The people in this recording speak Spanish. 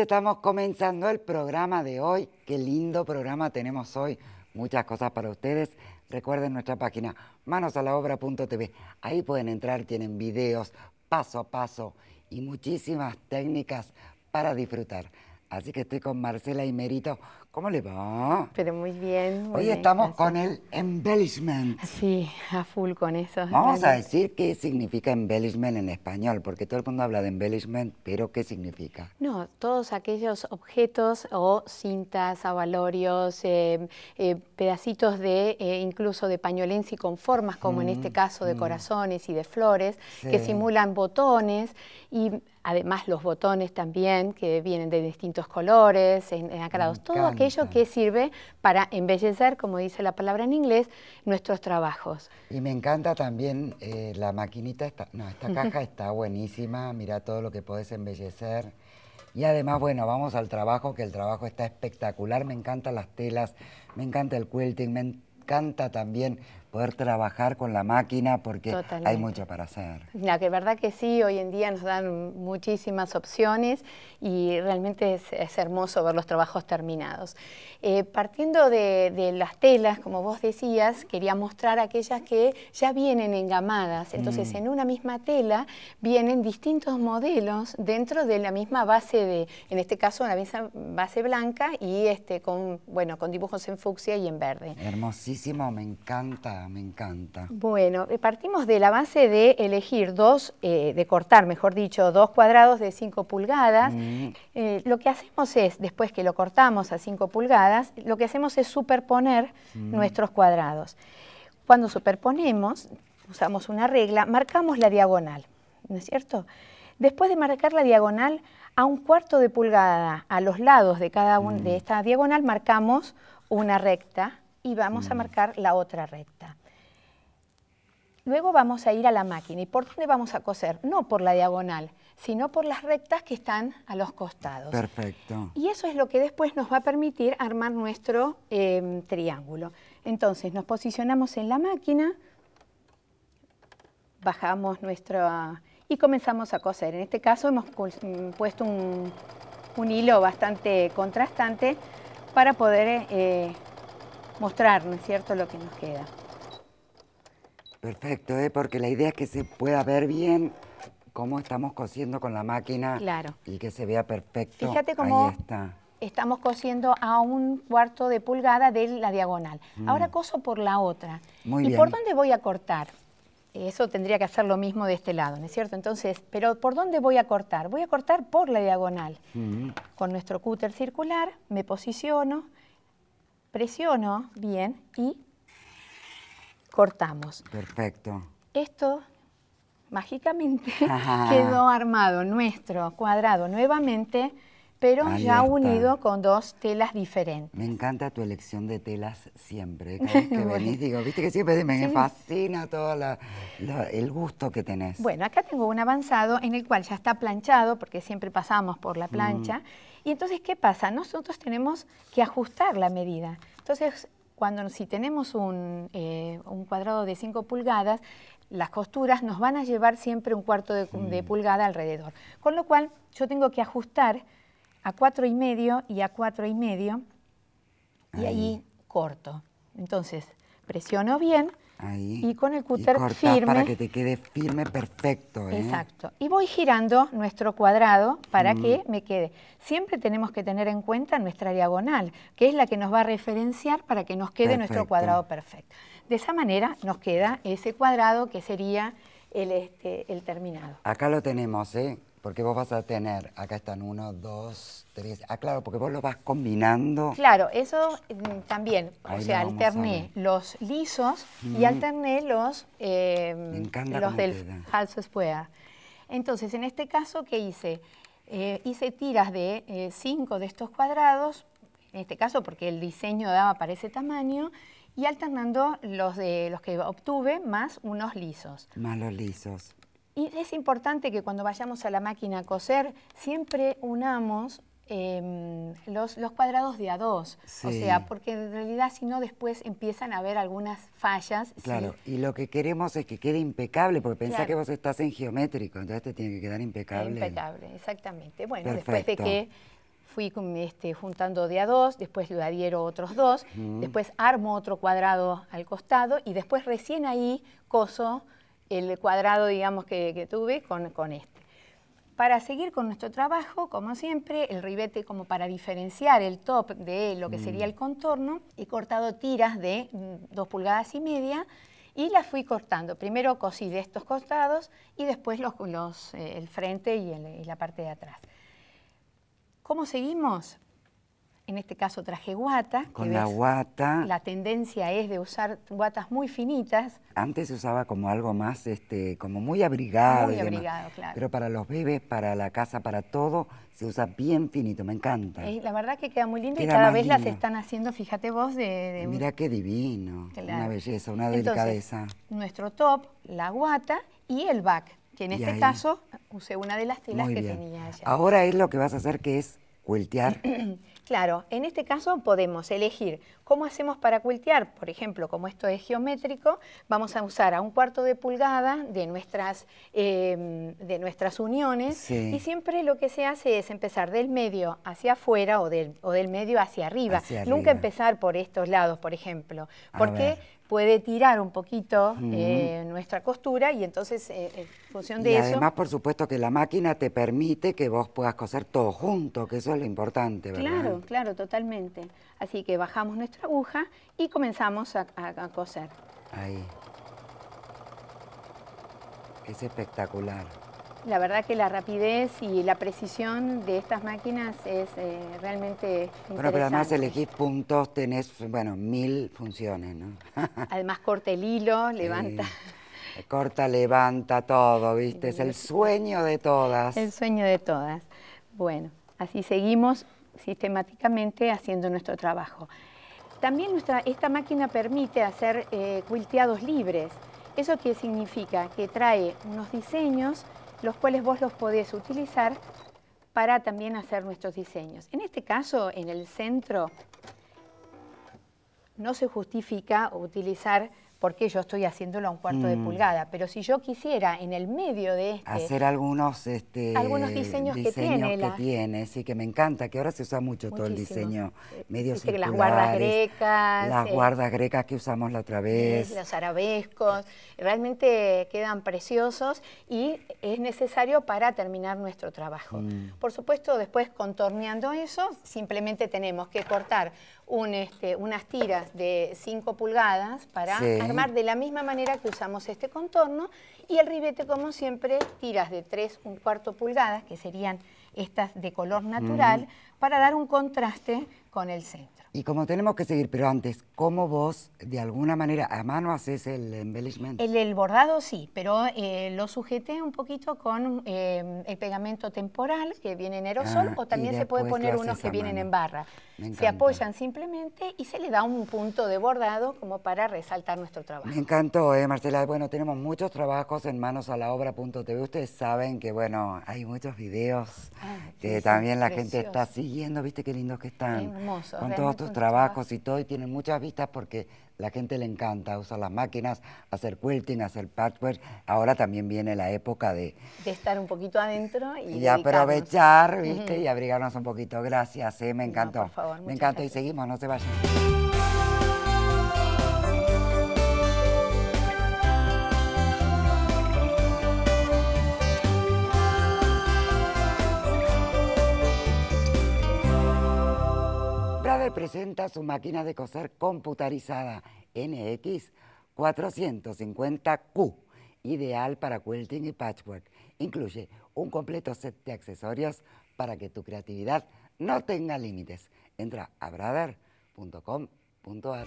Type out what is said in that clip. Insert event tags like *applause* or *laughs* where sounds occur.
estamos comenzando el programa de hoy. Qué lindo programa tenemos hoy. Muchas cosas para ustedes. Recuerden nuestra página manosalaobra.tv. Ahí pueden entrar, tienen videos paso a paso y muchísimas técnicas para disfrutar. Así que estoy con Marcela y Merito. ¿Cómo le va? Pero muy bien. Hoy estamos con el embellishment. Sí, a full con eso. Vamos a decir qué significa embellishment en español, porque todo el mundo habla de embellishment, pero ¿qué significa? No, todos aquellos objetos o cintas, avalorios, eh, eh, pedacitos de eh, incluso de pañolensi con formas, como en este mm, caso de mm. corazones y de flores, que simulan botones y además los botones también que vienen de distintos colores, enacrados, todo aquello que sirve para embellecer, como dice la palabra en inglés, nuestros trabajos. Y me encanta también eh, la maquinita, esta, no, esta caja está buenísima, mira todo lo que puedes embellecer. Y además, bueno, vamos al trabajo, que el trabajo está espectacular, me encantan las telas, me encanta el quilting, me encanta también poder trabajar con la máquina porque hay mucho para hacer. La que verdad que sí, hoy en día nos dan muchísimas opciones y realmente es, hermoso ver los trabajos terminados. Eh, partiendo de, las telas, como vos decías, quería mostrar aquellas que ya vienen engamadas. Entonces, mm. en una misma tela vienen distintos modelos dentro de la misma base de, en este caso, una misma base blanca y este con, bueno, con dibujos en fucsia y en verde. Hermosísimo, me encanta me encanta. Bueno, eh, partimos de la base de elegir dos, eh, de cortar, mejor dicho, dos cuadrados de 5 pulgadas. Mm. Eh, lo que hacemos es, después que lo cortamos a 5 pulgadas, lo que hacemos es superponer mm. nuestros cuadrados. Cuando superponemos, usamos una regla, marcamos la diagonal, ¿no es cierto? Después de marcar la diagonal, a un cuarto de pulgada a los lados de cada una de mm. esta diagonal marcamos una recta y vamos a mm. marcar la otra recta. Luego vamos a ir a la máquina. ¿Y por dónde vamos a coser? No por la diagonal, sino por las rectas que están a los costados. Perfecto. Y eso es lo que después nos va a permitir armar nuestro em, triángulo. Entonces nos posicionamos en la máquina, bajamos nuestro... y comenzamos a coser. En este caso hemos mm, puesto un, hilo bastante contrastante para poder eh, mostrar, ¿no es cierto?, lo que nos queda. Perfecto, ¿eh? porque la idea es que se pueda ver bien cómo estamos cosiendo con la máquina claro. y que se vea perfecto. Fíjate cómo estamos cosiendo a un cuarto de pulgada de la diagonal. Mm. Ahora coso por la otra. ¿Y por dónde voy a cortar? Eso tendría que hacer lo mismo de este lado, ¿no es cierto? Entonces, ¿pero por dónde voy a cortar? Voy a cortar por la diagonal. Mm. Con nuestro cúter circular me posiciono, presiono bien y cortamos. Perfecto. Esto mágicamente *laughs* quedó armado nuestro cuadrado nuevamente, pero ya unido con dos telas diferentes. Me encanta tu elección de telas siempre. *laughs* Cada vez que venís, digo, viste que siempre me fascina todo el gusto que tenés. Bueno, acá tengo un avanzado en el cual ya está planchado, porque siempre pasamos por la plancha. Y entonces, ¿qué pasa? Nosotros tenemos que ajustar la medida. Entonces, cuando si tenemos un, eh, cuadrado de 5 pulgadas, las costuras nos van a llevar siempre un cuarto de, mm. pulgada alrededor. Con lo cual, yo tengo que ajustar a cuatro y medio y a cuatro y medio, y ahí corto. Entonces, presiono bien, y con el cúter firme. para que te quede firme, perfecto. ¿eh? Exacto. Y voy girando nuestro cuadrado para que me quede. Siempre tenemos que tener en cuenta nuestra diagonal, que es la que nos va a referenciar para que nos quede nuestro cuadrado perfecto. De esa manera nos queda ese cuadrado que sería el, este, el terminado. Acá lo tenemos, ¿eh? Porque vos vas a tener, acá están uno, dos, tres. Ah, claro, porque vos lo vas combinando. Claro, eso mm, también. o sea, alterné los lisos y alterné los, eh, los del falso square. Entonces, en este caso, ¿qué hice? Eh, hice tiras de eh, cinco de estos cuadrados, en este caso porque el diseño daba para ese tamaño, y alternando los, de, los que obtuve más unos lisos. Más los lisos. Y es importante que cuando vayamos a la máquina a coser, siempre unamos em, los, cuadrados de a dos. O sea, porque en realidad si no después empiezan a haber algunas fallas. Claro, y lo que queremos es que quede impecable, porque pensá que vos estás en geométrico, entonces te tiene que quedar impecable. Impecable, exactamente. Bueno, después de que fui este, juntando de a dos, después lo adhiero otros dos, después armo otro cuadrado al costado y después recién ahí coso el cuadrado, digamos, que, tuve con, con este. Para seguir con nuestro trabajo, como siempre, el ribete como para diferenciar el top de lo que sería el contorno, he cortado tiras de mm, dos pulgadas y media y las fui cortando. Primero cosí de estos costados y después los, los eh, el frente y la parte de atrás. ¿Cómo seguimos? En este caso traje guata. Con la guata. La tendencia es de usar guatas muy finitas. Antes se usaba como algo más, este, como muy abrigado. Muy abrigado, claro. Pero para los bebés, para la casa, para todo, se usa bien finito, me encanta. la verdad que queda muy lindo y cada vez las están haciendo, fíjate vos, de... Mira qué divino, una belleza, una delicadeza. nuestro top, la guata y el back, que en este caso usé una de las telas que tenía ella. Ahora es lo que vas a hacer que es quiltear. *clears throat* Claro, en este caso podemos elegir cómo hacemos para quiltear, por ejemplo, como esto es geométrico, vamos a usar a un cuarto de pulgada de nuestras, em, de nuestras uniones y siempre lo que se hace es empezar del medio hacia afuera o del, o del medio hacia arriba. Nunca empezar por estos lados, por ejemplo, porque puede tirar un poquito eh, nuestra costura y entonces eh, en función de y eso... además, por supuesto, que la máquina te permite que vos puedas coser todo junto, que eso es lo importante, ¿verdad? Claro, claro, totalmente. Así que bajamos nuestra aguja y comenzamos a, a coser. Ahí. Es espectacular. La verdad que la rapidez y la precisión de estas máquinas es eh, realmente interesante. Bueno, pero además elegís puntos, tenés, bueno, mil funciones, ¿no? *laughs* además corta el hilo, levanta. Corta, levanta todo, ¿viste? Es el sueño de todas. El sueño de todas. Bueno, así seguimos sistemáticamente haciendo nuestro trabajo. También nuestra, esta máquina permite hacer eh, quilteados libres. ¿Eso qué significa? Que trae unos diseños los cuales vos los podés utilizar para también hacer nuestros diseños. En este caso, en el centro, no se justifica utilizar porque yo estoy haciéndolo a un cuarto de mm. pulgada. Pero si yo quisiera en el medio de este... Hacer algunos, este, algunos diseños, que tiene. Que tiene, sí, que me encanta, que ahora se usa mucho todo el diseño medio que Las guardas grecas. Las guardas grecas que usamos la otra vez. Los arabescos, realmente quedan preciosos y es necesario para terminar nuestro trabajo. Mm. Por supuesto, después contorneando eso, simplemente tenemos que cortar este, unas tiras de 5 pulgadas para armar de la misma manera que usamos este contorno. Y el ribete, como siempre, tiras de 3, un cuarto pulgadas, que serían estas de color natural, para dar un contraste con el centro. Y como tenemos que seguir, pero antes, ¿cómo vos de alguna manera a mano haces el embellishment? El, bordado sí, pero eh, lo sujeté un poquito con eh, el pegamento temporal que viene en aerosol ah, o también se puede poner unos que vienen en barra. Se apoyan simplemente y se le da un punto de bordado como para resaltar nuestro trabajo. Me encantó, eh, Marcela. Bueno, tenemos muchos trabajos en manos a la obra.tv. Ustedes saben que, bueno, hay muchos videos ah, que también la gente está siguiendo. ¿Viste qué lindos que están? Hermosos. Con todos trabajos y todo, y tienen muchas vistas porque la gente le encanta usar las máquinas, hacer quilting, hacer patchwork. Ahora también viene la época de... De estar un poquito adentro y, y aprovechar, ¿viste? Y abrigarnos un poquito. Gracias, ¿eh? me encantó. por favor, me encantó y seguimos, no se vayan. Presenta su máquina de coser computarizada NX 450Q, ideal para quilting y patchwork. Incluye un completo set de accesorios para que tu creatividad no tenga límites. Entra a brother.com.ar.